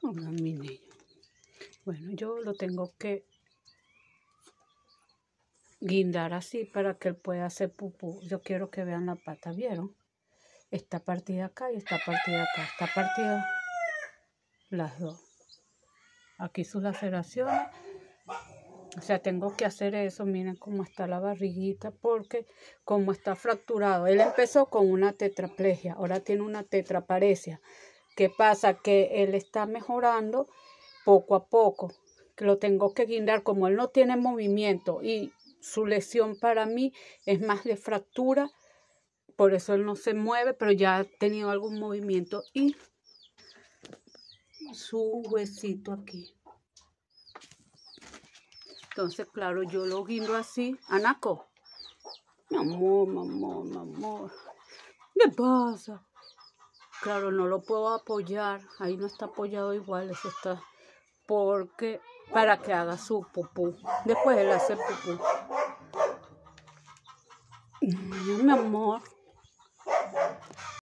Hola, mi niño. Bueno, yo lo tengo que guindar así para que él pueda hacer pupú. Yo quiero que vean la pata, ¿vieron? Está partida acá y está partida acá. Está partida las dos. Aquí sus laceraciones. O sea, tengo que hacer eso. Miren cómo está la barriguita porque como está fracturado. Él empezó con una tetraplegia. Ahora tiene una tetraparesia. ¿Qué pasa? Que él está mejorando poco a poco. Lo tengo que guindar como él no tiene movimiento y su lesión para mí es más de fractura. Por eso él no se mueve, pero ya ha tenido algún movimiento y su huesito aquí. Entonces, claro, yo lo guindo así. Anaco. Mi amor, mi amor, mi amor. ¿Qué pasa? Claro, no lo puedo apoyar. Ahí no está apoyado igual. Eso está porque para que haga su pupú. Después él hace pupú. Mi amor.